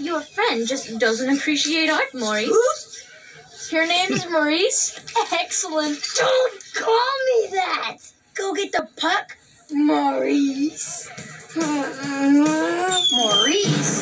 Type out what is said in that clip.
Your friend just doesn't appreciate art, Maurice. Your name's Maurice? Excellent. Don't call me that! Go get the puck, Maurice. Maurice?